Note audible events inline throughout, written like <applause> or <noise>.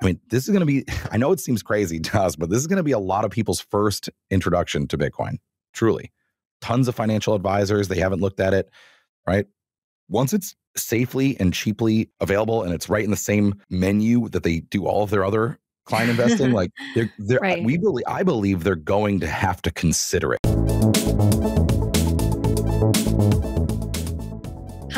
I mean, this is going to be, <laughs> I know it seems crazy to us, but this is going to be a lot of people's first introduction to Bitcoin, truly. Tons of financial advisors, they haven't looked at it, right? Once it's safely and cheaply available and it's right in the same menu that they do all of their other client investing, like <laughs> they're, they're right. we believe, I believe they're going to have to consider it.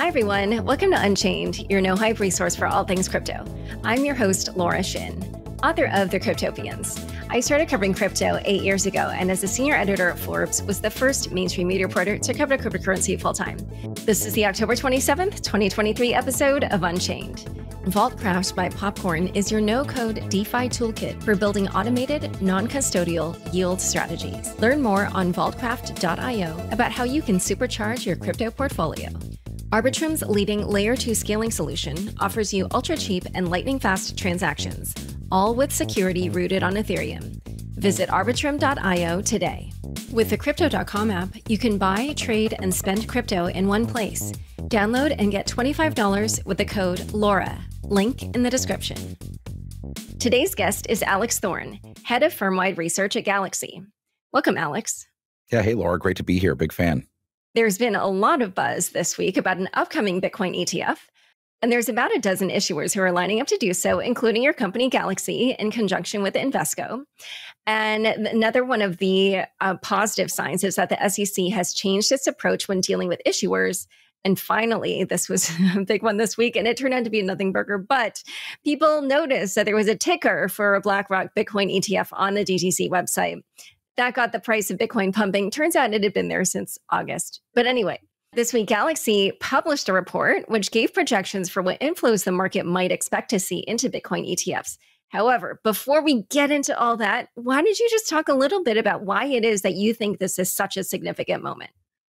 Hi, everyone. Welcome to Unchained, your no hype resource for all things crypto. I'm your host, Laura Shin, author of The Cryptopians. I started covering crypto eight years ago, and as a senior editor at Forbes, was the first mainstream media reporter to cover cryptocurrency full time. This is the October 27th, 2023 episode of Unchained. Vaultcraft by Popcorn is your no code DeFi toolkit for building automated, non custodial yield strategies. Learn more on vaultcraft.io about how you can supercharge your crypto portfolio. Arbitrum's leading layer 2 scaling solution offers you ultra cheap and lightning fast transactions, all with security rooted on Ethereum. Visit arbitrum.io today. With the Crypto.com app, you can buy, trade, and spend crypto in one place. Download and get $25 with the code LAURA. Link in the description. Today's guest is Alex Thorn, head of firm-wide research at Galaxy. Welcome, Alex. Yeah, hey, Laura. Great to be here. Big fan. There's been a lot of buzz this week about an upcoming Bitcoin ETF. And there's about a dozen issuers who are lining up to do so, including your company Galaxy in conjunction with Invesco. And another one of the uh, positive signs is that the SEC has changed its approach when dealing with issuers. And finally, this was <laughs> a big one this week, and it turned out to be a nothing burger. But people noticed that there was a ticker for a BlackRock Bitcoin ETF on the DTC website that got the price of Bitcoin pumping. Turns out it had been there since August. But anyway, this week, Galaxy published a report which gave projections for what inflows the market might expect to see into Bitcoin ETFs. However, before we get into all that, why don't you just talk a little bit about why it is that you think this is such a significant moment?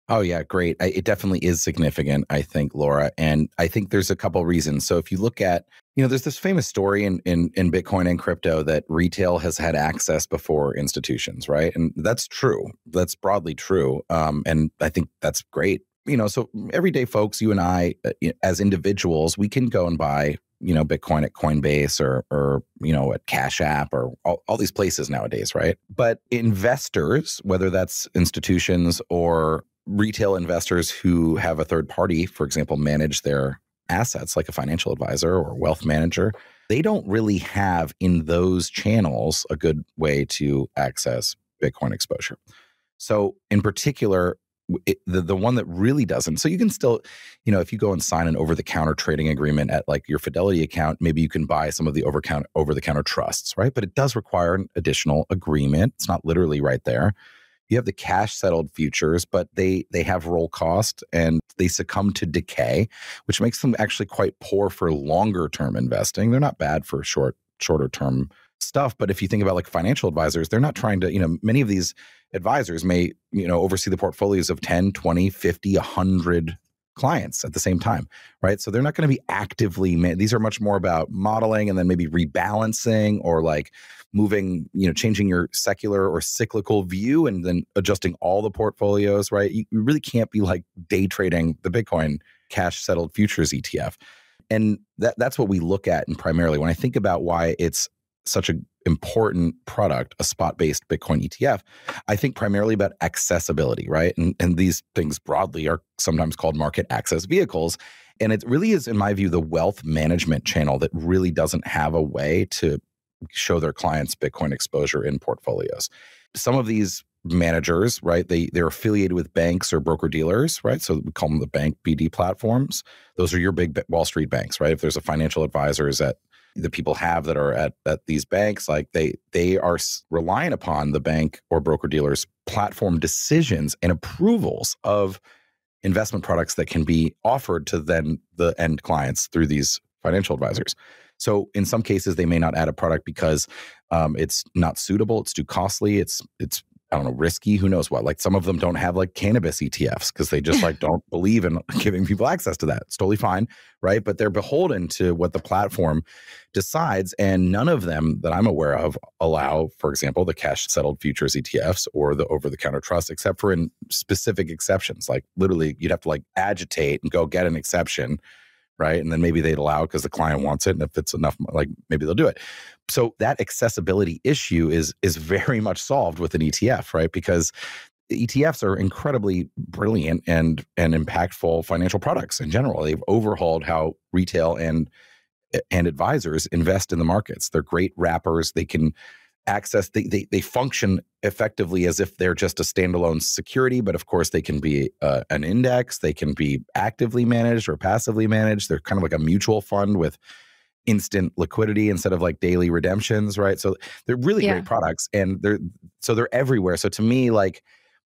Oh yeah, great. It definitely is significant, I think, Laura, and I think there's a couple reasons. So if you look at, you know, there's this famous story in in in Bitcoin and crypto that retail has had access before institutions, right? And that's true. That's broadly true, um, and I think that's great. You know, so everyday folks, you and I, uh, as individuals, we can go and buy you know bitcoin at coinbase or or you know at cash app or all, all these places nowadays right but investors whether that's institutions or retail investors who have a third party, for example, manage their assets like a financial advisor or wealth manager, they don't really have in those channels a good way to access Bitcoin exposure. So, in particular, it, the the one that really doesn't. So you can still, you know, if you go and sign an over the counter trading agreement at like your Fidelity account, maybe you can buy some of the over over the counter trusts, right? But it does require an additional agreement. It's not literally right there you have the cash settled futures, but they they have roll cost and they succumb to decay, which makes them actually quite poor for longer term investing. They're not bad for short shorter term stuff, but if you think about like financial advisors, they're not trying to, you know, many of these advisors may, you know, oversee the portfolios of 10, 20, 50, 100 clients at the same time, right? So they're not going to be actively, these are much more about modeling and then maybe rebalancing or like moving, you know, changing your secular or cyclical view and then adjusting all the portfolios, right? You, you really can't be like day trading the Bitcoin cash settled futures ETF. And that, that's what we look at and primarily when I think about why it's such an important product, a spot based Bitcoin ETF, I think primarily about accessibility, right? And, and these things broadly are sometimes called market access vehicles. And it really is, in my view, the wealth management channel that really doesn't have a way to show their clients Bitcoin exposure in portfolios. Some of these managers, right? They they're affiliated with banks or broker dealers, right? So we call them the bank BD platforms. Those are your big Wall Street banks, right? If there's a financial advisor is at the people have that are at, at these banks like they they are relying upon the bank or broker dealers platform decisions and approvals of investment products that can be offered to then the end clients through these financial advisors. So in some cases they may not add a product because um, it's not suitable it's too costly it's it's I don't know, risky, who knows what. Like some of them don't have like cannabis ETFs because they just like don't believe in <laughs> giving people access to that. It's totally fine, right? But they're beholden to what the platform decides. And none of them that I'm aware of allow, for example, the cash settled futures ETFs or the over the counter trust, except for in specific exceptions. Like literally, you'd have to like agitate and go get an exception right? And then maybe they'd allow because the client wants it, and if it's enough, like maybe they'll do it. So that accessibility issue is is very much solved with an ETF, right? Because ETFs are incredibly brilliant and and impactful financial products in general. They've overhauled how retail and and advisors invest in the markets. They're great wrappers. They can access they, they they function effectively as if they're just a standalone security but of course they can be uh, an index they can be actively managed or passively managed they're kind of like a mutual fund with instant liquidity instead of like daily redemptions right? So they're really yeah. great products and they're so they're everywhere. So to me like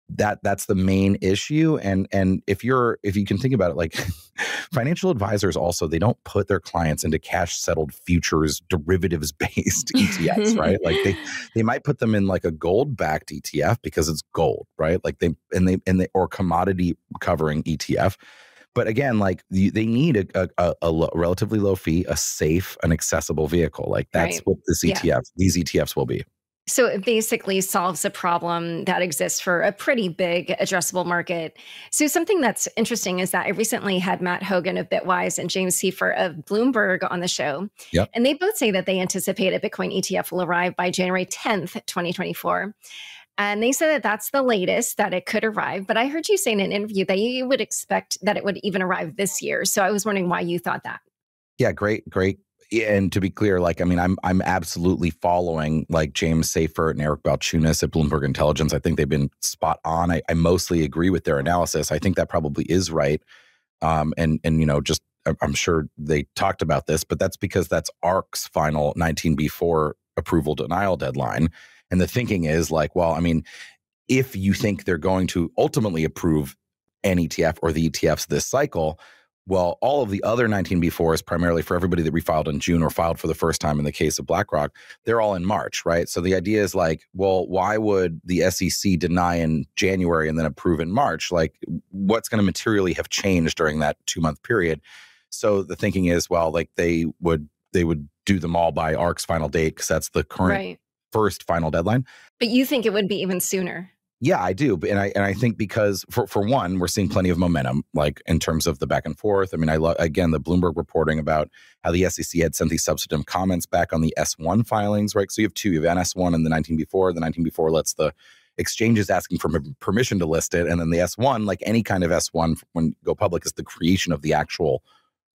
that that's the main issue and and if you're if you can think about it like <laughs> financial advisors also they don't put their clients into cash settled futures derivatives based ETFs <laughs> right? Like they they might put them in like a gold backed ETF because it's gold right? Like they and they and they or commodity covering ETF but again like you, they need a, a, a, a, relatively low fee a safe and accessible vehicle like that's right. what this ETF yeah. these ETFs will be so it basically solves a problem that exists for a pretty big addressable market. So something that's interesting is that I recently had Matt Hougan of Bitwise and James Seyffart of Bloomberg on the show. Yep. And they both say that they anticipate a Bitcoin ETF will arrive by January 10th, 2024. And they said that that's the latest that it could arrive. But I heard you say in an interview that you would expect that it would even arrive this year. So I was wondering why you thought that. Yeah, great, great and to be clear, like I mean, I'm I'm absolutely following like James Seyffart and Eric Balchunas at Bloomberg Intelligence. I think they've been spot on. I, I mostly agree with their analysis. I think that probably is right. Um, and and you know, just I'm sure they talked about this, but that's because that's ARK's final 19B4 approval denial deadline. And the thinking is like, well, I mean, if you think they're going to ultimately approve an ETF or the ETFs this cycle, well, all of the other 19B4s, primarily for everybody that refiled in June or filed for the first time in the case of BlackRock, they're all in March, right? So the idea is like, well, why would the SEC deny in January and then approve in March? Like, what's going to materially have changed during that two month period? So the thinking is, well, like they would they would do them all by ARK's final date because that's the current right. First final deadline. But you think it would be even sooner? Yeah, I do, and I and I think because for for one, we're seeing plenty of momentum, like in terms of the back and forth. I mean, I love again the Bloomberg reporting about how the SEC had sent these substantive comments back on the S1 filings, right? So you have two, you have NS1 and the 19B4. The 19B4 lets the exchanges asking for permission to list it, and then the S1, like any kind of S1 when go public, is the creation of the actual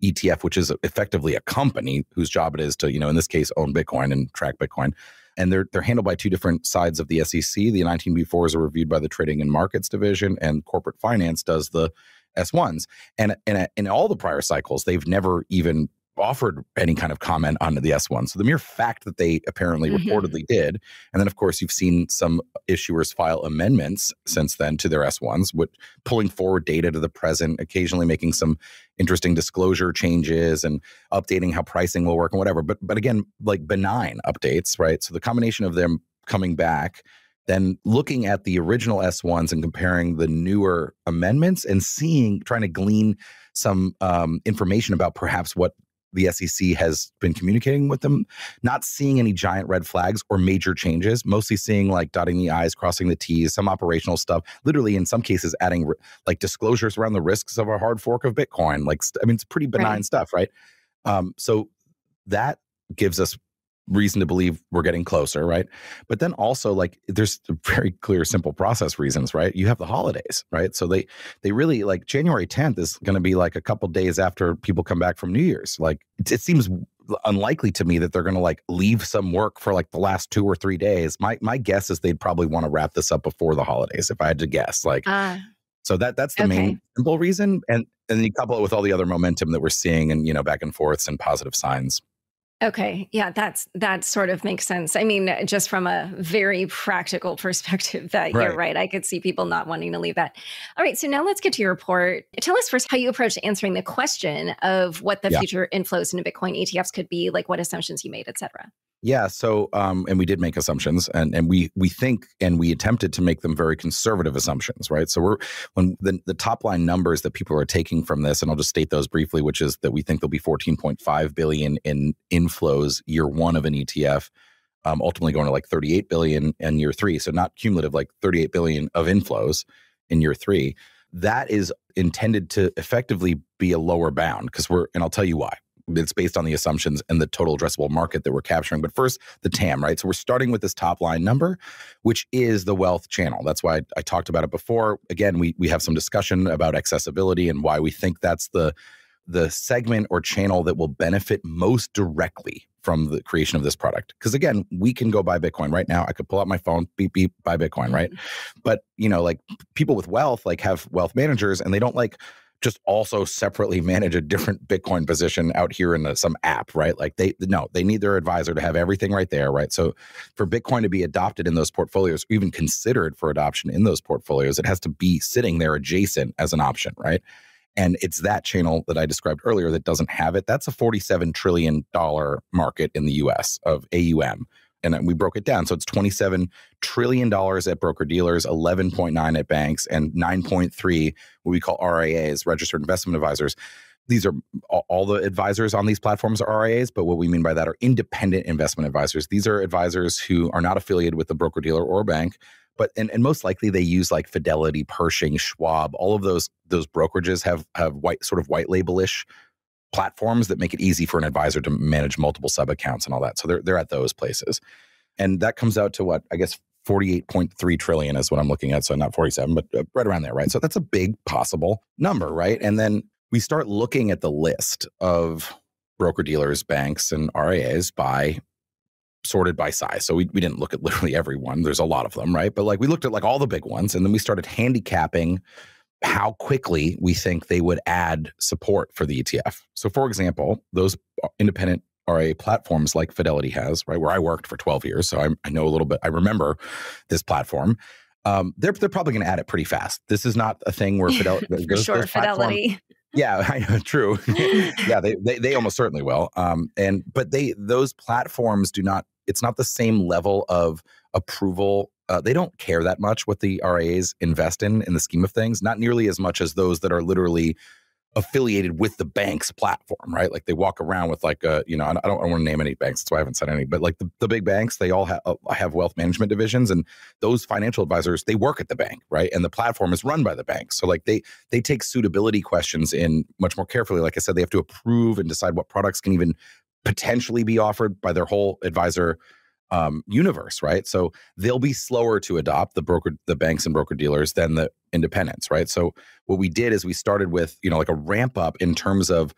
ETF, which is effectively a company whose job it is to, you know, in this case, own Bitcoin and track Bitcoin and they're they're handled by two different sides of the SEC. The 19B4s are reviewed by the Trading and Markets Division, and Corporate Finance does the S1s. And in, in all the prior cycles, they've never even offered any kind of comment on the S1. So the mere fact that they apparently mm-hmm. reportedly did, and then of course you've seen some issuers file amendments since then to their S1s, with pulling forward data to the present, occasionally making some interesting disclosure changes and updating how pricing will work and whatever. But but again, like benign updates, right? So the combination of them coming back then looking at the original S1s and comparing the newer amendments and seeing, trying to glean some um, information about perhaps what the SEC has been communicating with them, not seeing any giant red flags or major changes, mostly seeing like dotting the I's, crossing the T's, some operational stuff, literally in some cases adding like disclosures around the risks of a hard fork of Bitcoin. Like, I mean, it's pretty benign right. stuff, right? Um, so that gives us reason to believe we're getting closer, right? But then also like there's very clear simple process reasons, right? You have the holidays, right? So they they really like January 10th is going to be like a couple days after people come back from New Year's. Like it, it seems unlikely to me that they're going to like leave some work for like the last 2 or 3 days. My my guess is they'd probably want to wrap this up before the holidays if I had to guess. Like uh, so that that's the okay. main simple reason and and then you couple it with all the other momentum that we're seeing and you know back and forths and positive signs. Okay. Yeah, that's that sort of makes sense. I mean, just from a very practical <laughs> perspective, that right. you're right. I could see people not wanting to leave that. All right. So now let's get to your report. Tell us first how you approached answering the question of what the yeah. future inflows into Bitcoin ETFs could be, like what assumptions you made, et cetera. Yeah. So, um, and we did make assumptions, and and we we think and we attempted to make them very conservative assumptions, right? So we're when the the top line numbers that people are taking from this, and I'll just state those briefly, which is that we think there'll be 14.5 billion in inflows year one of an ETF, um, ultimately going to like 38 billion in year three. So not cumulative, like 38 billion of inflows in year three. That is intended to effectively be a lower bound because we're, and I'll tell you why it's based on the assumptions and the total addressable market that we're capturing. But first, the TAM, right? So we're starting with this top line number, which is the wealth channel. That's why I, I talked about it before. Again, we we have some discussion about accessibility and why we think that's the the segment or channel that will benefit most directly from the creation of this product. Because again, we can go buy Bitcoin right now. I could pull out my phone, beep beep, buy Bitcoin, right? Mm-hmm. But you know, like people with wealth, like have wealth managers, and they don't like just also separately manage a different Bitcoin position out here in the, some app, right? Like they no, they need their advisor to have everything right there, right? So for Bitcoin to be adopted in those portfolios, or even considered for adoption in those portfolios, it has to be sitting there adjacent as an option, right? And it's that channel that I described earlier that doesn't have it. That's a $47 trillion market in the US of AUM and we broke it down. So it's $27 trillion at broker dealers, 11.9 at banks, and 9.3 what we call RIAs, registered investment advisors. These are all the advisors on these platforms are RIAs, but what we mean by that are independent investment advisors. These are advisors who are not affiliated with the broker dealer or bank, but and, and most likely they use like Fidelity, Pershing, Schwab. All of those those brokerages have have white sort of white labelish platforms that make it easy for an advisor to manage multiple sub accounts and all that. So they're they're at those places. And that comes out to what I guess 48.3 trillion is what I'm looking at. So not 47, but uh, right around there, right? So that's a big possible number, right? And then we start looking at the list of broker dealers, banks, and RIAs by sorted by size. So we, we didn't look at literally everyone. There's a lot of them, right? But like we looked at like all the big ones and then we started handicapping how quickly we think they would add support for the ETF. So, for example, those independent RIA platforms like Fidelity has, right, where I worked for 12 years, so I, I know a little bit. I remember this platform. Um, they're they're probably going to add it pretty fast. This is not a thing where Fidelity <laughs> for those, sure, those Fidelity. <laughs> Yeah, I know. True. <laughs> yeah, they, they they almost certainly will. Um, and but they those platforms do not. It's not the same level of approval uh, they don't care that much what the RIAs invest in in the scheme of things, not nearly as much as those that are literally affiliated with the bank's platform, right? Like they walk around with like a, you know, I don't, I don't want to name any banks, that's why I haven't said any, but like the, the big banks, they all have uh, have wealth management divisions, and those financial advisors they work at the bank, right? And the platform is run by the bank, so like they they take suitability questions in much more carefully. Like I said, they have to approve and decide what products can even potentially be offered by their whole advisor um, universe, right? So they'll be slower to adopt the broker, the banks and broker dealers than the independents, right? So what we did is we started with you know like a ramp up in terms of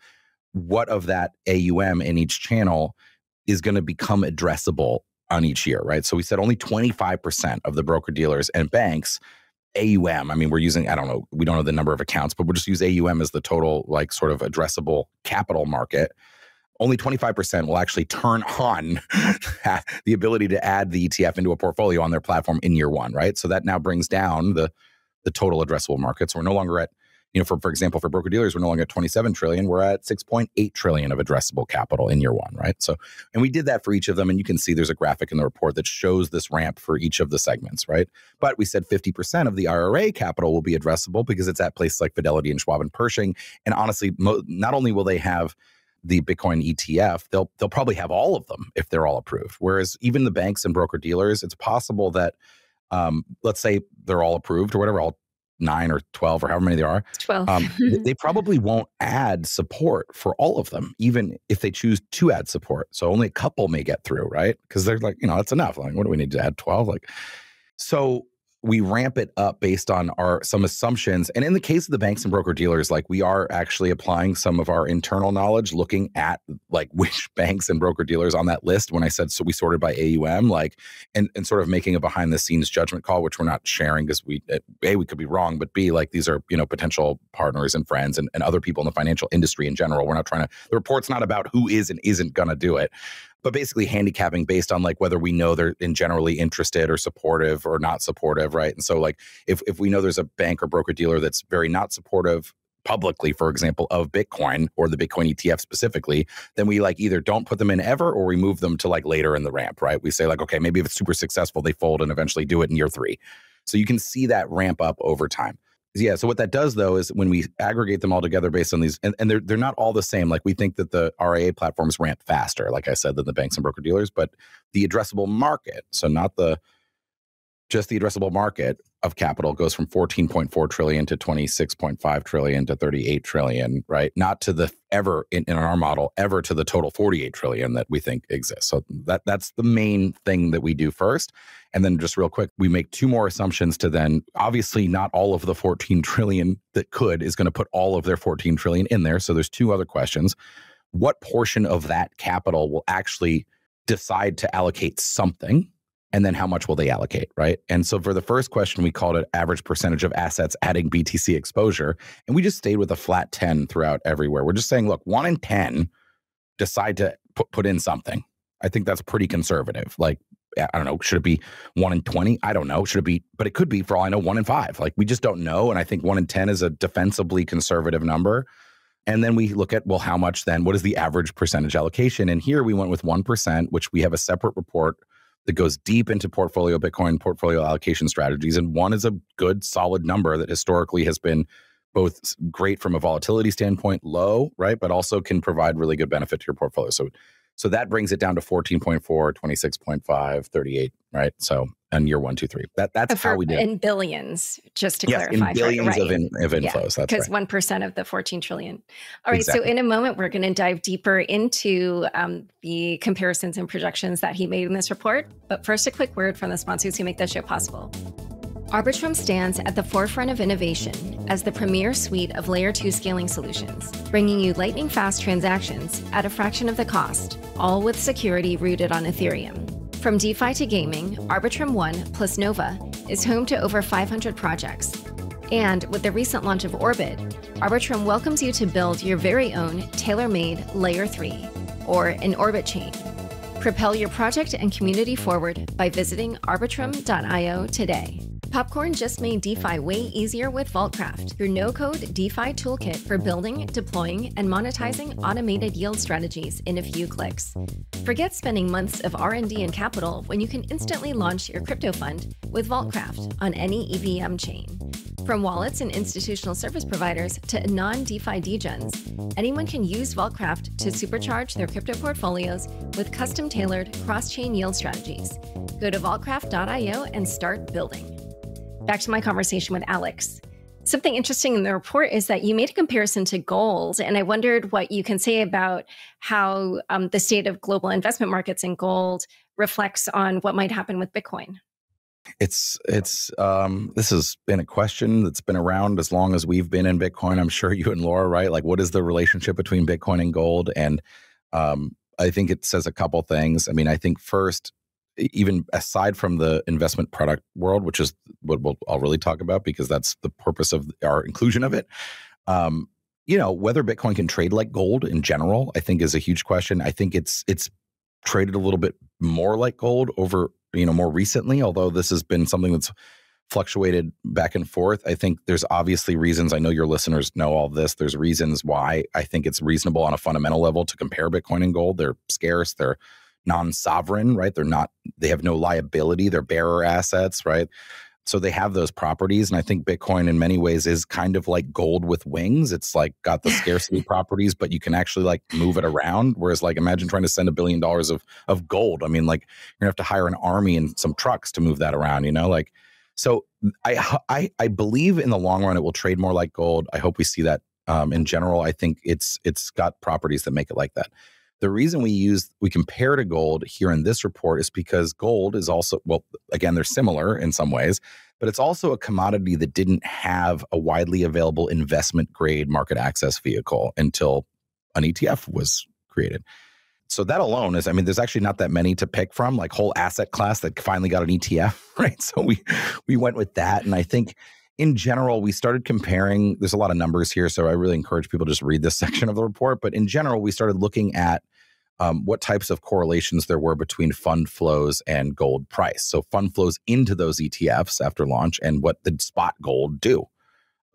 what of that AUM in each channel is going to become addressable on each year, right? So we said only 25% of the broker dealers and banks AUM. I mean, we're using, I don't know, we don't know the number of accounts, but we'll just use AUM as the total, like, sort of addressable capital market only 25% will actually turn on <laughs> the ability to add the ETF into a portfolio on their platform in year one, right? So that now brings down the the total addressable market. So we're no longer at, you know, for for example, for broker dealers, we're no longer at 27 trillion. We're at 6.8 trillion of addressable capital in year one, right? So, and we did that for each of them, and you can see there's a graphic in the report that shows this ramp for each of the segments, right? But we said 50% of the IRA capital will be addressable because it's at places like Fidelity and Schwab and Pershing. And honestly, mo- not only will they have the Bitcoin ETF, they'll they'll probably have all of them if they're all approved. Whereas even the banks and broker dealers, it's possible that um, let's say they're all approved or whatever, all nine or 12 or however many there are 12 um, <laughs> they probably won't add support for all of them even if they choose to add support. So only a couple may get through right? Because they're like you know that's enough. Like what do we need to add 12 like so we ramp it up based on our some assumptions. And in the case of the banks and broker dealers like we are actually applying some of our internal knowledge looking at like <laughs> which banks and broker dealers on that list. When i said so we sorted by aum like and, and sort of making a behind the scenes judgment call which we're not sharing because we eh, a we could be wrong but b like these are you know potential partners and friends and, and other people in the financial industry in general. We're not trying to the report's not about who is and isn't going to do it but basically handicapping based on like whether we know they're in generally interested or supportive or not supportive, right? And so like if if we know there's a bank or broker dealer that's very not supportive publicly, for example, of Bitcoin or the Bitcoin ETF specifically, then we like either don't put them in ever or we move them to like later in the ramp, right? We say like, okay, maybe if it's super successful, they fold and eventually do it in year three. So you can see that ramp up over time. Yeah. So what that does though is when we aggregate them all together based on these, and, and they're they're not all the same. Like we think that the RIA platforms ramp faster, like I said, than the banks and broker dealers, but the addressable market, so not the just the addressable market of capital goes from 14.4 trillion to 26.5 trillion to 38 trillion, right? Not to the ever in, in our model, ever to the total 48 trillion that we think exists. So that that's the main thing that we do first. And then just real quick, we make two more assumptions to then obviously not all of the 14 trillion that could is going to put all of their 14 trillion in there. So there's two other questions. What portion of that capital will actually decide to allocate something and then how much will they allocate, right? And so for the first question, we called it average percentage of assets adding BTC exposure. And we just stayed with a flat 10 throughout everywhere. We're just saying, look, one in 10 decide to put, put in something. I think that's pretty conservative. Like, I don't know, should it be one in 20? I don't know. Should it be, but it could be for all I know, one in five. Like, we just don't know. And I think one in 10 is a defensibly conservative number. And then we look at, well, how much then? What is the average percentage allocation? And here we went with 1%, which we have a separate report that goes deep into portfolio Bitcoin portfolio allocation strategies. And one is a good, solid number that historically has been both great from a volatility standpoint, low, right? But also can provide really good benefit to your portfolio. So so that brings it down to 14.4, 26.5, 38, right? So and year one, two, three. That that's For, how we did it. in billions, just to yes, clarify. in billions right, of, in, of inflows. Yeah, that's because right. one percent of the 14 trillion. All right. Exactly. So in a moment, we're going to dive deeper into um, the comparisons and projections that he made in this report. But first, a quick word from the sponsors who make this show possible. Arbitrum stands at the forefront of innovation as the premier suite of layer 2 scaling solutions, bringing you lightning fast transactions at a fraction of the cost, all with security rooted on Ethereum. From DeFi to gaming, Arbitrum One plus Nova is home to over 500 projects. And with the recent launch of Orbit, Arbitrum welcomes you to build your very own tailor made Layer 3, or an Orbit chain. Propel your project and community forward by visiting arbitrum.io today. Popcorn just made DeFi way easier with Vaultcraft, your no-code DeFi toolkit for building, deploying, and monetizing automated yield strategies in a few clicks. Forget spending months of R&D and capital when you can instantly launch your crypto fund with Vaultcraft on any EVM chain. From wallets and institutional service providers to non-DeFi degens, anyone can use Vaultcraft to supercharge their crypto portfolios with custom-tailored cross-chain yield strategies. Go to vaultcraft.io and start building back to my conversation with Alex. Something interesting in the report is that you made a comparison to gold, and I wondered what you can say about how um, the state of global investment markets in gold reflects on what might happen with Bitcoin. It's it's um this has been a question that's been around as long as we've been in Bitcoin. I'm sure you and Laura, right? Like what is the relationship between Bitcoin and gold? And um I think it says a couple things. I mean, I think first, even aside from the investment product world, which is what we'll, I'll really talk about because that's the purpose of our inclusion of it. Um, you know, whether Bitcoin can trade like gold in general, I think is a huge question. I think it's it's traded a little bit more like gold over you know more recently, although this has been something that's fluctuated back and forth. I think there's obviously reasons. I know your listeners know all this. There's reasons why I think it's reasonable on a fundamental level to compare Bitcoin and gold. They're scarce. They're non-sovereign, right? They're not. They have no liability. They're bearer assets, right? So they have those properties, and I think Bitcoin in many ways is kind of like gold with wings. It's like got the scarcity <laughs> properties, but you can actually like move it around. Whereas, like, imagine trying to send a billion dollars of of gold. I mean, like you're gonna have to hire an army and some trucks to move that around. You know, like so I, I I believe in the long run it will trade more like gold. I hope we see that. Um, in general, I think it's it's got properties that make it like that. The reason we use we compare to gold here in this report is because gold is also well again they're similar in some ways, but it's also a commodity that didn't have a widely available investment grade market access vehicle until an ETF was created. So that alone is i mean there's actually not that many to pick from like whole asset class that finally got an etf <laughs> right? So we we went with that and i think in general we started comparing there's a lot of numbers here so i really encourage people to just read this <laughs> section of the report but in general we started looking at um, what types of correlations there were between fund flows and gold price. So fund flows into those etfs after launch and what the spot gold do.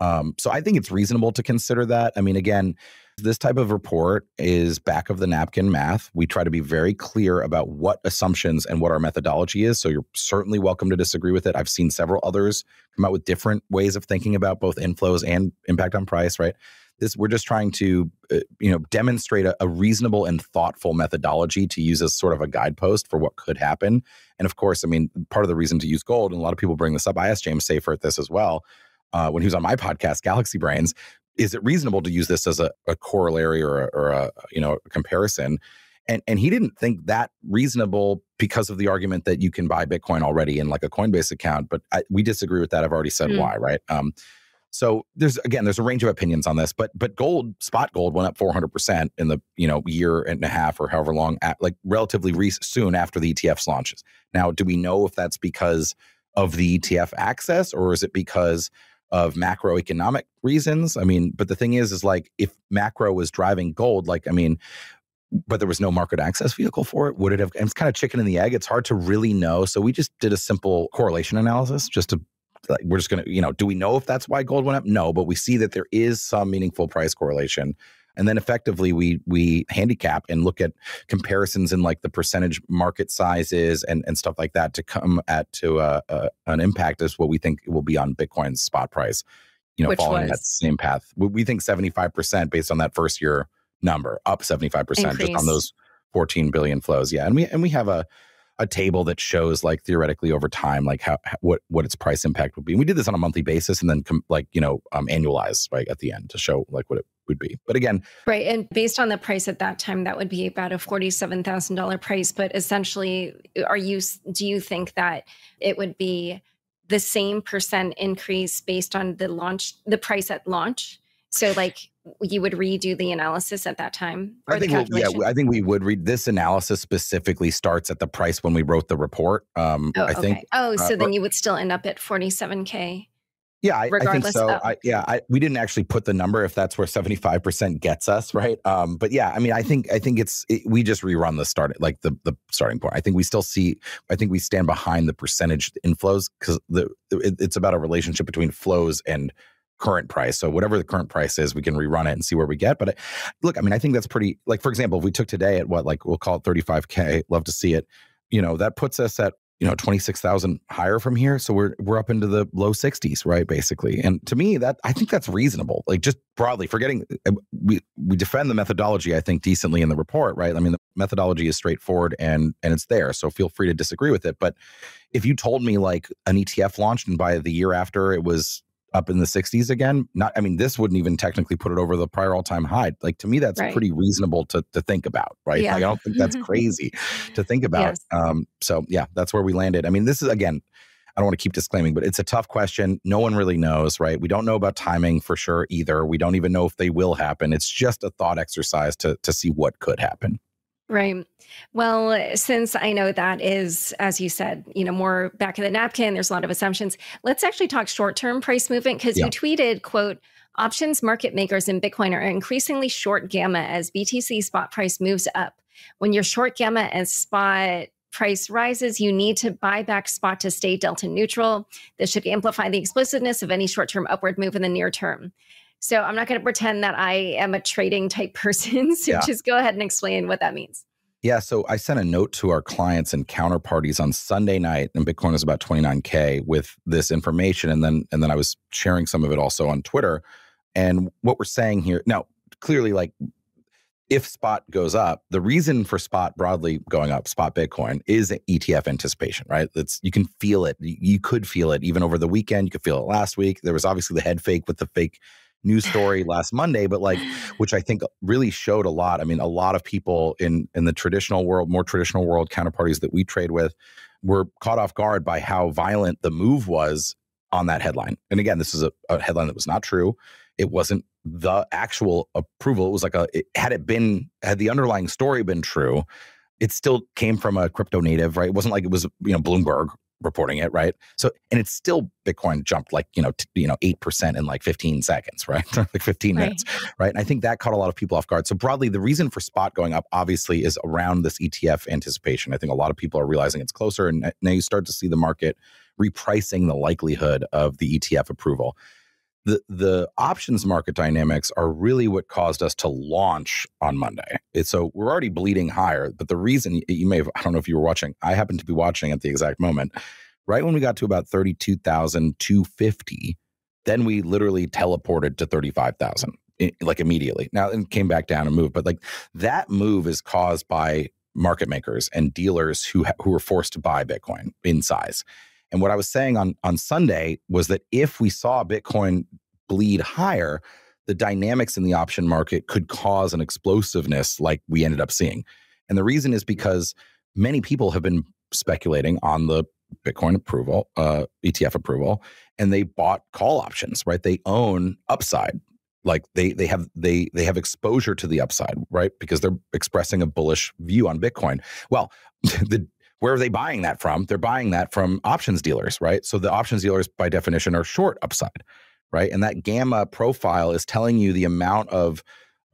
Um, so i think it's reasonable to consider that. I mean again this type of report is back of the napkin math. We try to be very clear about what assumptions and what our methodology is. So you're certainly welcome to disagree with it. I've seen several others come out with different ways of thinking about both inflows and impact on price, right? This we're just trying to, uh, you know, demonstrate a, a, reasonable and thoughtful methodology to use as sort of a guidepost for what could happen. And of course, I mean, part of the reason to use gold, and a lot of people bring this up. I asked James Seyffart this as well uh, when he was on my podcast, Galaxy Brains. Is it reasonable to use this as a, a corollary or a, or a you know a comparison? And and he didn't think that reasonable because of the argument that you can buy Bitcoin already in like a Coinbase account. But I, we disagree with that. I've already said mm. why, right? Um, so there's again there's a range of opinions on this, but but gold spot gold went up 400 percent in the you know year and a half or however long at, like relatively re- soon after the ETF's launches. Now, do we know if that's because of the ETF access or is it because of macroeconomic reasons? I mean, but the thing is, is like if macro was driving gold, like I mean, but there was no market access vehicle for it, would it have? It's kind of chicken and the egg. It's hard to really know. So we just did a simple correlation analysis just to like we're just going to, you know, do we know if that's why gold went up? No, but we see that there is some meaningful price correlation. And then effectively we we handicap and look at comparisons in like the percentage market sizes and, and stuff like that to come at to a, a, an impact as what we think it will be on Bitcoin's spot price, you know, Which following was? that same path. We, we think 75% based on that first year number, up 75% Increase. just on those 14 billion flows. Yeah. And we and we have a a table that shows like theoretically over time like how, how, what what its price impact would be. And we did this on a monthly basis and then com- like you know um, annualize right at the end to show like what it would be. But again, right, and based on the price at that time, that would be about a forty-seven thousand dollar price. But essentially, are you do you think that it would be the same percent increase based on the launch the price at launch? So like you would redo the analysis at that time I think yeah I think we would read this analysis specifically starts at the price when we wrote the report um oh, I okay. think oh so uh, then you would still end up at 47k yeah, I, I think so. I, yeah, I, we didn't actually put the number if that's where seventy five percent gets us, right? Um, but yeah, I mean, I think I think it's it, we just rerun the start like the the starting point. I think we still see. I think we stand behind the percentage inflows because the it, it's about a relationship between flows and current price. So whatever the current price is, we can rerun it and see where we get. But look, I mean, I think that's pretty. Like for example, if we took today at what, like we'll call it 35k. Love to see it. You know, that puts us at you know 26,000 higher from here. So we're we're up into the low 60s, right? Basically, and to me, that I think that's reasonable. Like just broadly, forgetting uh, we we defend the methodology, I think decently in the report, right? I mean, the methodology is straightforward and and it's there. So feel free to disagree with it, but if you told me like an ETF launched and by the year after it was up in the 60s again not i mean this wouldn't even technically put it over the prior all-time high like to me that's right. pretty reasonable to to think about right yeah. like, i don't think that's <laughs> crazy to think about yes. um so yeah that's where we landed i mean this is again I don't want to keep disclaiming, but it's a tough question. No one really knows, right? We don't know about timing for sure either. We don't even know if they will happen. It's just a thought exercise to to see what could happen. Right. Well, since I know that is, as you said, you know, more back of the napkin, there's a lot of assumptions. Let's actually talk short-term price movement because yeah. you tweeted, quote, options market makers in Bitcoin are increasingly short gamma as BTC spot price moves up. When you're short gamma and spot price rises, you need to buy back spot to stay delta neutral. This should amplify the explicitness of any short-term upward move in the near term. So I'm not going to pretend that I am a trading type <laughs> person. So yeah. just go ahead and explain what that means. Yeah, so I sent a note to our clients and counterparties on Sunday night, and Bitcoin was about 29k with this information, and then and then I was sharing some of it also on Twitter. And what we're saying here now, clearly, like if spot goes up, the reason for spot broadly going up, spot Bitcoin, is ETF anticipation, right? That's you can feel it. You could feel it even over the weekend. You could feel it last week. There was obviously the head fake with the fake news story last Monday, but like, which I think really showed a lot. I mean, a lot of people in in the traditional world, more traditional world counterparties that we trade with, were caught off guard by how violent the move was on that headline. And again, this is a, a headline that was not true. It wasn't the actual approval. It was like a it, had it been had the underlying story been true, it still came from a crypto native, right? It wasn't like it was you know Bloomberg reporting it, right? So, and it's still Bitcoin jumped like you know, t- you know, eight percent in like fifteen seconds, <laughs> right? like fifteen right. minutes, right? And I think that caught a lot of people off guard. So broadly, the reason for spot going up obviously is around this ETF anticipation. I think a lot of people are realizing it's closer, and uh, now you start to see the market repricing the likelihood of the ETF approval. The, the options market dynamics are really what caused us to launch on Monday. It's, so we're already bleeding higher, but the reason you may have, I don't know if you were watching, I happened to be watching at the exact moment. Right when we got to about 32,250, then we literally teleported to 35,000 like immediately. Now and came back down and moved, but like that move is caused by market makers and dealers who ha- who were forced to buy Bitcoin in size. And what I was saying on on Sunday was that if we saw Bitcoin bleed higher, the dynamics in the option market could cause an explosiveness like we ended up seeing. And the reason is because many people have been speculating on the Bitcoin approval, uh, ETF approval, and they bought call options, right? They own upside like they they have they they have exposure to the upside right because they're expressing a bullish view on bitcoin well <laughs> the where are they buying that from? They're buying that from options dealers right? So the options dealers by definition are short upside right? And that gamma profile is telling you the amount of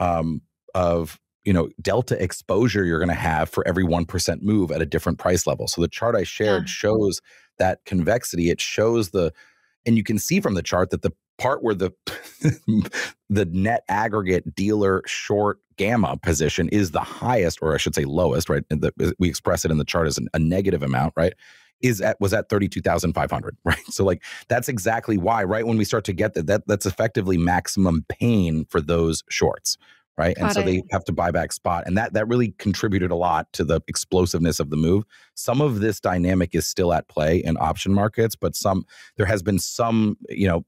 um of you know delta exposure you're going to have for every 1% move at a different price level. So the chart i shared yeah. shows that convexity. It shows the and you can see from the chart that the part where the <laughs> the net aggregate dealer short gamma position is the highest or i should say lowest right the, we express it in the chart as an, a negative amount right is at was at 32,500 <laughs> right so like that's exactly why right when we start to get that, that that's effectively maximum pain for those shorts right? Got and so it. they have to buy back spot, and that that really contributed a lot to the explosiveness of the move. Some of this dynamic is still at play in option markets, but some there has been some, you know,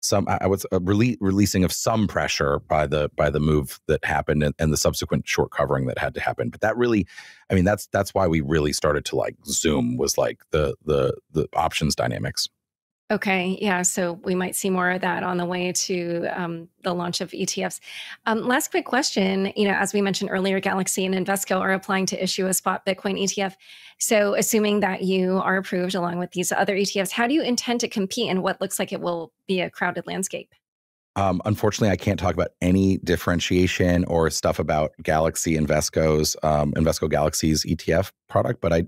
some I was a rele- releasing of some pressure by the by the move that happened and, and, the subsequent short covering that had to happen. But that really, I mean, that's that's why we really started to like zoom was like the the the options dynamics. Okay, yeah, so we might see more of that on the way to um, the launch of ETFs. Um, last quick question, you know, as we mentioned earlier, Galaxy and Invesco are applying to issue a spot Bitcoin ETF. So, assuming that you are approved along with these other ETFs, how do you intend to compete in what looks like it will be a crowded landscape? Um, unfortunately, I can't talk about any differentiation or stuff about Galaxy Invesco's um, Invesco Galaxy's ETF product, but I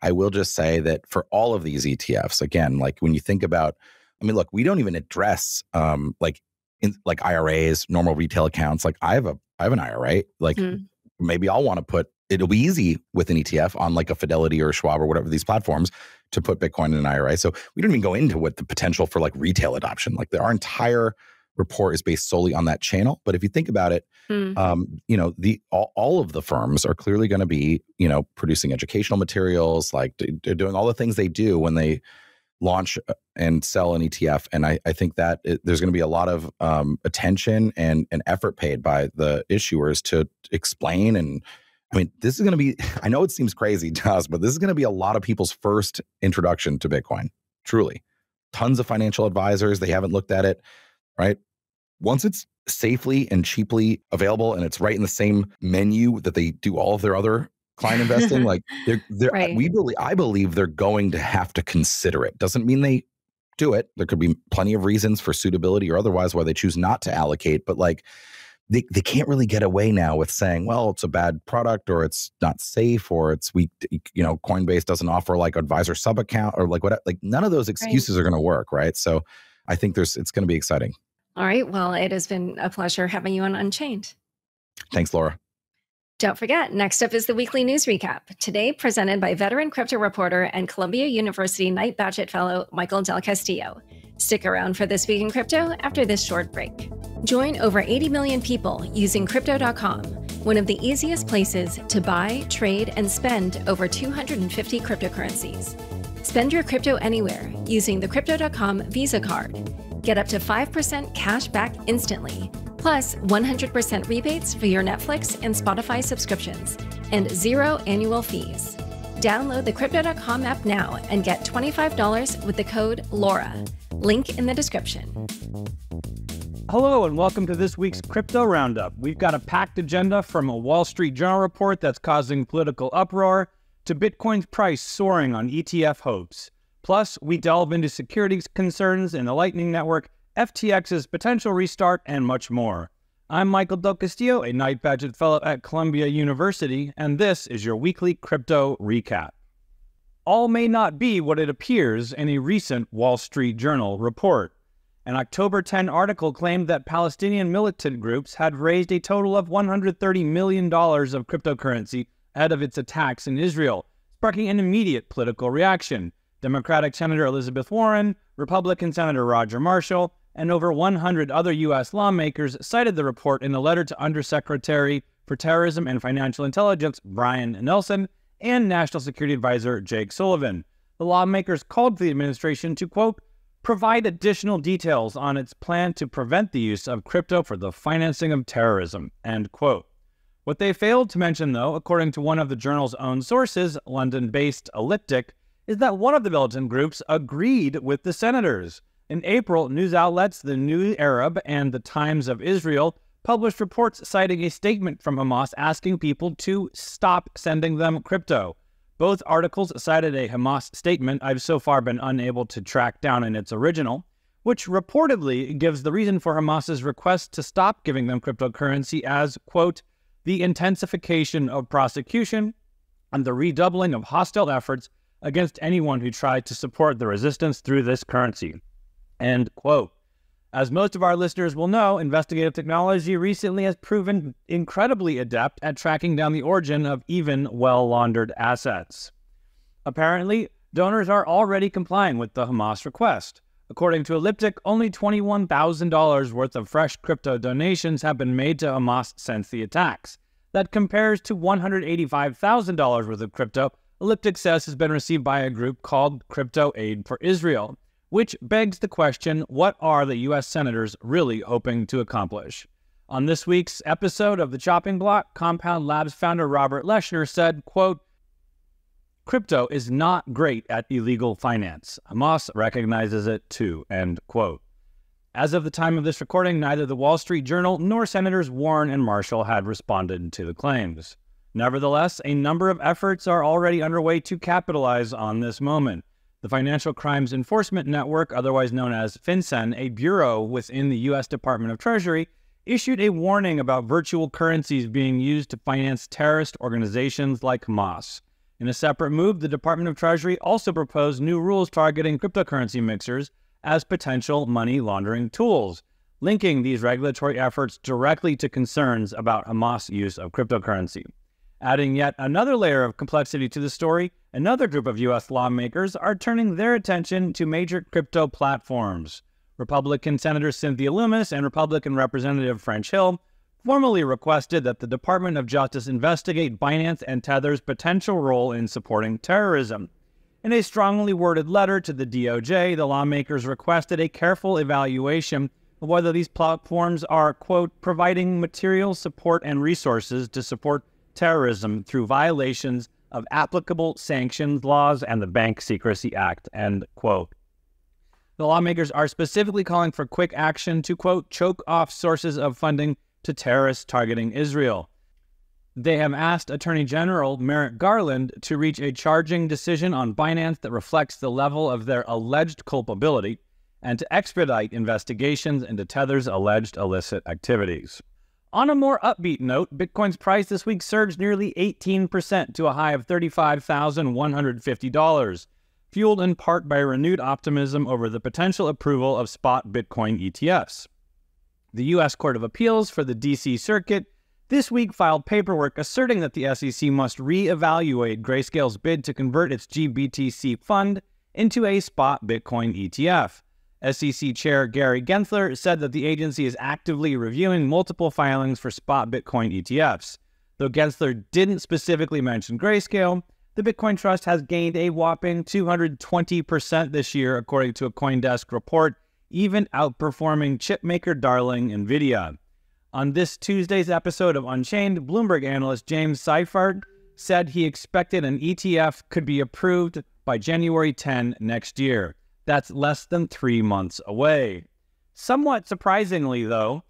I will just say that for all of these ETFs, again, like when you think about, I mean, look, we don't even address um, like in, like IRAs, normal retail accounts. Like I have a I have an IRA. Like mm. maybe I'll want to put it'll be easy with an ETF on like a Fidelity or Schwab or whatever these platforms to put Bitcoin in an IRA. So we don't even go into what the potential for like retail adoption. Like our entire report is based solely on that channel. But if you think about it, mm. um, you know, the all, all, of the firms are clearly going to be, you know, producing educational materials, like they're doing all the things they do when they launch uh, and sell an ETF. And I, I think that it, there's going to be a lot of um, attention and, and effort paid by the issuers to explain and I mean, this is going to be, <laughs> I know it seems crazy to us, but this is going to be a lot of people's first introduction to Bitcoin, truly. Tons of financial advisors, they haven't looked at it right? Once it's safely and cheaply available and it's right in the same menu that they do all of their other client investing, <laughs> like they're, they're right. we believe, I believe they're going to have to consider it. Doesn't mean they do it. There could be plenty of reasons for suitability or otherwise why they choose not to allocate, but like they, they can't really get away now with saying, well, it's a bad product or it's not safe or it's weak. You know, Coinbase doesn't offer like advisor sub account or like what, like none of those excuses right. are going to work. Right. So I think there's, it's going to be exciting. All right. Well, it has been a pleasure having you on Unchained. Thanks, Laura. Don't forget, next up is the weekly news recap, today presented by veteran crypto reporter and Columbia University Knight Bagehot Fellow Michael Del Castillo. Stick around for This Week in Crypto after this short break. Join over 80 million people using Crypto.com, one of the easiest places to buy, trade, and spend over 250 cryptocurrencies. Spend your crypto anywhere using the Crypto.com Visa card Get up to 5% cash back instantly, plus 100% rebates for your Netflix and Spotify subscriptions, and zero annual fees. Download the Crypto.com app now and get $25 with the code LAURA. Link in the description. Hello, and welcome to this week's Crypto Roundup. We've got a packed agenda from a Wall Street Journal report that's causing political uproar to Bitcoin's price soaring on ETF hopes. Plus, we delve into security concerns in the Lightning Network, FTX's potential restart, and much more. I'm Michael Del Castillo, a Knight Bagehot Fellow at Columbia University, and this is your weekly crypto recap. All may not be what it appears in a recent Wall Street Journal report. An October 10 article claimed that Palestinian militant groups had raised a total of $130 million of cryptocurrency ahead of its attacks in Israel, sparking an immediate political reaction. Democratic Senator Elizabeth Warren, Republican Senator Roger Marshall, and over 100 other U.S. lawmakers cited the report in a letter to Undersecretary for Terrorism and Financial Intelligence Brian Nelson and National Security Advisor Jake Sullivan. The lawmakers called for the administration to, quote, provide additional details on its plan to prevent the use of crypto for the financing of terrorism, end quote. What they failed to mention, though, according to one of the journal's own sources, London based Elliptic, is that one of the militant groups agreed with the senators. In April, news outlets The New Arab and The Times of Israel published reports citing a statement from Hamas asking people to stop sending them crypto. Both articles cited a Hamas statement I've so far been unable to track down in its original, which reportedly gives the reason for Hamas's request to stop giving them cryptocurrency as, quote, the intensification of prosecution and the redoubling of hostile efforts against anyone who tried to support the resistance through this currency. End quote. As most of our listeners will know, investigative technology recently has proven incredibly adept at tracking down the origin of even well laundered assets. Apparently, donors are already complying with the Hamas request. According to Elliptic, only $21,000 worth of fresh crypto donations have been made to Hamas since the attacks. That compares to $185,000 worth of crypto Elliptic says has been received by a group called Crypto Aid for Israel which begs the question what are the U.S. senators really hoping to accomplish? On this week's episode of The Chopping Block, Compound Labs founder Robert Leshner said, quote, Crypto is not great at illegal finance. Hamas recognizes it too, end quote. As of the time of this recording, neither the Wall Street Journal nor Senators Warren and Marshall had responded to the claims. Nevertheless, a number of efforts are already underway to capitalize on this moment. The Financial Crimes Enforcement Network, otherwise known as FinCEN, a bureau within the U.S. Department of Treasury, issued a warning about virtual currencies being used to finance terrorist organizations like Hamas. In a separate move, the Department of Treasury also proposed new rules targeting cryptocurrency mixers as potential money laundering tools, linking these regulatory efforts directly to concerns about Hamas' use of cryptocurrency. Adding yet another layer of complexity to the story, another group of U.S. lawmakers are turning their attention to major crypto platforms. Republican Senator Cynthia Lummis and Republican Representative French Hill formally requested that the Department of Justice investigate Binance and Tether's potential role in supporting terrorism. In a strongly worded letter to the DOJ, the lawmakers requested a careful evaluation of whether these platforms are, quote, providing material support and resources to support terrorism through violations of applicable sanctions laws and the Bank Secrecy Act, end quote. The lawmakers are specifically calling for quick action to, quote, choke off sources of funding to terrorists targeting Israel. They have asked Attorney General Merrick Garland to reach a charging decision on Binance that reflects the level of their alleged culpability and to expedite investigations into Tether's alleged illicit activities. On a more upbeat note, Bitcoin's price this week surged nearly 18% to a high of $35,150, fueled in part by renewed optimism over the potential approval of spot Bitcoin ETFs. The U.S. Court of Appeals for the D.C. Circuit this week filed paperwork asserting that the SEC must re-evaluate Grayscale's bid to convert its GBTC fund into a spot Bitcoin ETF. SEC Chair Gary Gensler said that the agency is actively reviewing multiple filings for spot Bitcoin ETFs. Though Gensler didn't specifically mention Grayscale, the Bitcoin Trust has gained a whopping 220% this year, according to a Coindesk report, even outperforming chipmaker darling NVIDIA. On this Tuesday's episode of Unchained, Bloomberg analyst James Seyffart said he expected an ETF could be approved by January 10 next year. That's less than three months away. Somewhat surprisingly, though,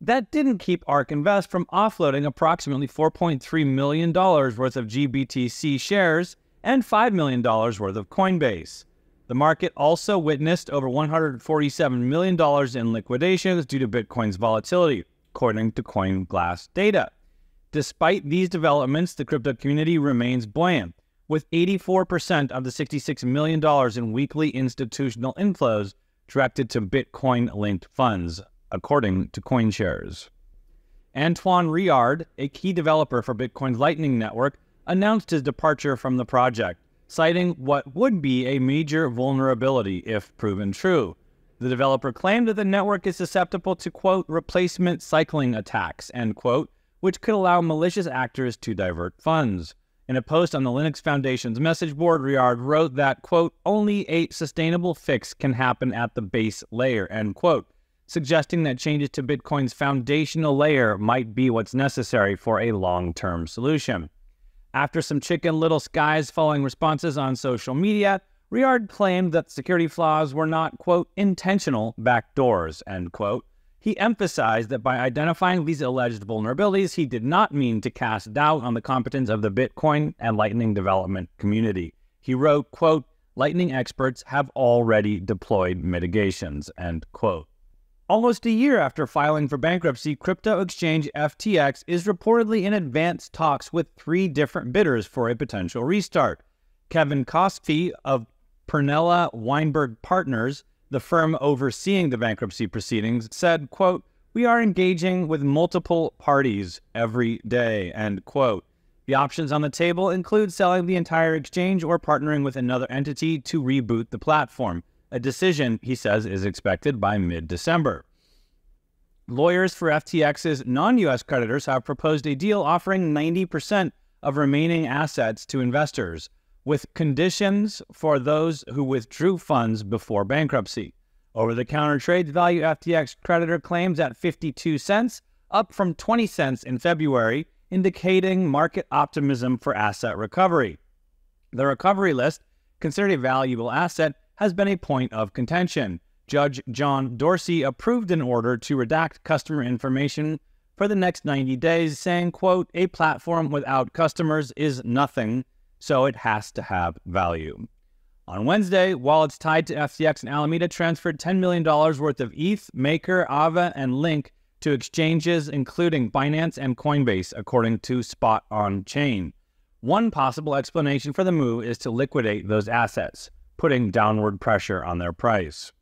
that didn't keep ARK Invest from offloading approximately $4.3 million worth of GBTC shares and $5 million worth of Coinbase. The market also witnessed over $147 million in liquidations due to Bitcoin's volatility, according to CoinGlass data. Despite these developments, the crypto community remains buoyant with 84% of the $66 million in weekly institutional inflows directed to Bitcoin linked funds, according to CoinShares. Antoine Riard, a key developer for Bitcoin's Lightning Network, announced his departure from the project, citing what would be a major vulnerability if proven true. The developer claimed that the network is susceptible to, quote, replacement cycling attacks, end quote, which could allow malicious actors to divert funds. In a post on the Linux Foundation's message board, Riard wrote that, quote, only a sustainable fix can happen at the base layer, end quote, suggesting that changes to Bitcoin's foundational layer might be what's necessary for a long term solution. After some chicken little skies following responses on social media, Riard claimed that security flaws were not, quote, intentional backdoors, end quote. He emphasized that by identifying these alleged vulnerabilities, he did not mean to cast doubt on the competence of the Bitcoin and Lightning development community. He wrote, quote, Lightning experts have already deployed mitigations, end quote. Almost a year after filing for bankruptcy, crypto exchange FTX is reportedly in advanced talks with three different bidders for a potential restart. Kevin Cofsky of Perella Weinberg Partners, the firm overseeing the bankruptcy proceedings, said, quote, we are engaging with multiple parties every day, end quote. The options on the table include selling the entire exchange or partnering with another entity to reboot the platform. A decision, he says, is expected by mid December. Lawyers for FTX's non US creditors have proposed a deal offering 90% of remaining assets to investors with conditions for those who withdrew funds before bankruptcy. Over the counter trades value FTX creditor claims at 52 cents, up from 20 cents in February, indicating market optimism for asset recovery. The recovery list, considered a valuable asset, has been a point of contention. Judge John Dorsey approved an order to redact customer information for the next 90 days, saying, quote, a platform without customers is nothing so it has to have value. On Wednesday, wallets tied to FTX and Alameda transferred $10 million worth of ETH, Maker, AAVE, and Link to exchanges including Binance and Coinbase, according to Spot on Chain. One possible explanation for the move is to liquidate those assets, putting downward pressure on their price.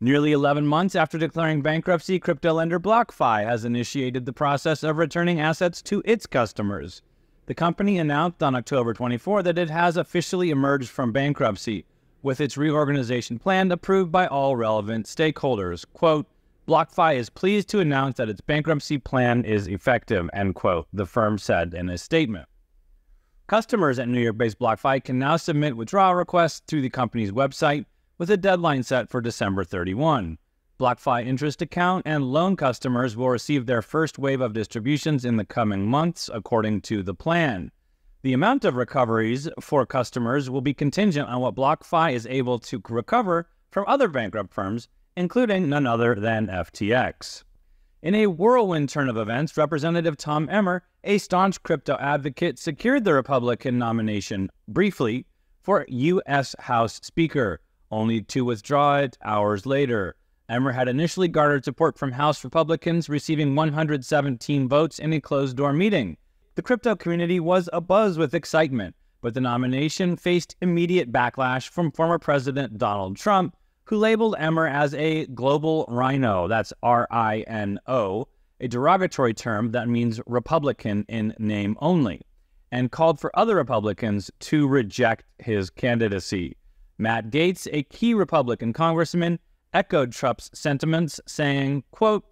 Nearly 11 months after declaring bankruptcy, crypto lender BlockFi has initiated the process of returning assets to its customers. The company announced on October 24 that it has officially emerged from bankruptcy, with its reorganization plan approved by all relevant stakeholders. Quote, BlockFi is pleased to announce that its bankruptcy plan is effective, end quote, the firm said in a statement. Customers at New York based BlockFi can now submit withdrawal requests through the company's website with a deadline set for December 31. BlockFi interest account and loan customers will receive their first wave of distributions in the coming months, according to the plan. The amount of recoveries for customers will be contingent on what BlockFi is able to recover from other bankrupt firms, including none other than FTX. In a whirlwind turn of events, Representative Tom Emmer, a staunch crypto advocate, secured the Republican nomination briefly for U.S. House Speaker, only to withdraw it hours later. Emmer had initially garnered support from House Republicans, receiving 117 votes in a closed door meeting. The crypto community was abuzz with excitement, but the nomination faced immediate backlash from former President Donald Trump, who labeled Emmer as a global rhino, that's R I N O, a derogatory term that means Republican in name only, and called for other Republicans to reject his candidacy. Matt Gaetz, a key Republican congressman, echoed Trump's sentiments, saying, quote,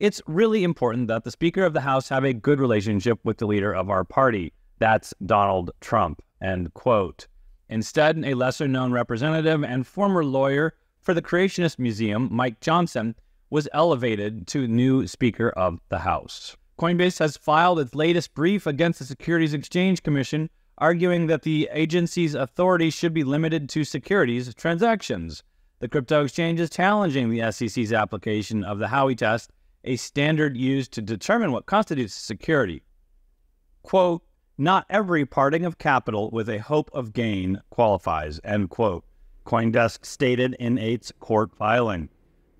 it's really important that the Speaker of the House have a good relationship with the leader of our party. That's Donald Trump, end quote. Instead, a lesser known representative and former lawyer for the Creationist Museum, Mike Johnson, was elevated to new Speaker of the House. Coinbase has filed its latest brief against the Securities Exchange Commission, arguing that the agency's authority should be limited to securities transactions. The crypto exchange is challenging the SEC's application of the Howey test, a standard used to determine what constitutes security. Quote, not every parting of capital with a hope of gain qualifies, end quote, Coindesk stated in its court filing.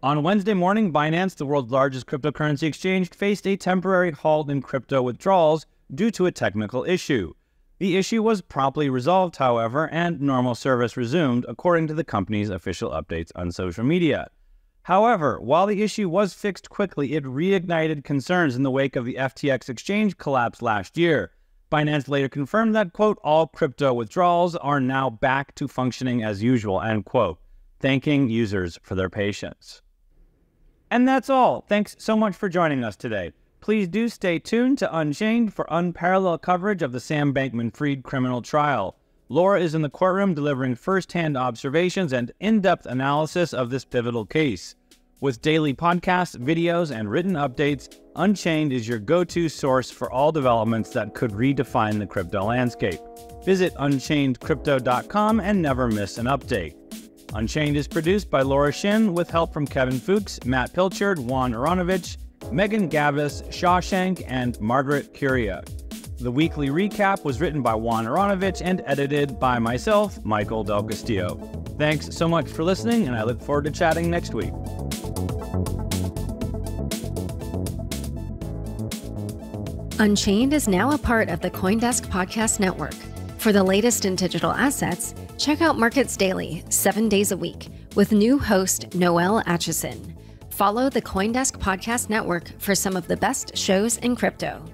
On Wednesday morning, Binance, the world's largest cryptocurrency exchange, faced a temporary halt in crypto withdrawals due to a technical issue. The issue was promptly resolved, however, and normal service resumed, according to the company's official updates on social media. However, while the issue was fixed quickly, it reignited concerns in the wake of the FTX exchange collapse last year. Binance later confirmed that, quote, all crypto withdrawals are now back to functioning as usual, end quote, thanking users for their patience. And that's all. Thanks so much for joining us today. Please do stay tuned to Unchained for unparalleled coverage of the Sam Bankman Fried criminal trial. Laura is in the courtroom delivering firsthand observations and in depth analysis of this pivotal case. With daily podcasts, videos, and written updates, Unchained is your go to source for all developments that could redefine the crypto landscape. Visit unchainedcrypto.com and never miss an update. Unchained is produced by Laura Shin with help from Kevin Fuchs, Matt Pilchard, Juan Aronovich, Megan Gavis, Shashank, and Margaret Curia. The weekly recap was written by Juan Aronovich and edited by myself, Michael Del Castillo. Thanks so much for listening, and I look forward to chatting next week. Unchained is now a part of the Coindesk Podcast Network. For the latest in digital assets, check out Markets Daily, seven days a week, with new host Noelle Acheson. Follow the Coindesk Podcast Network for some of the best shows in crypto.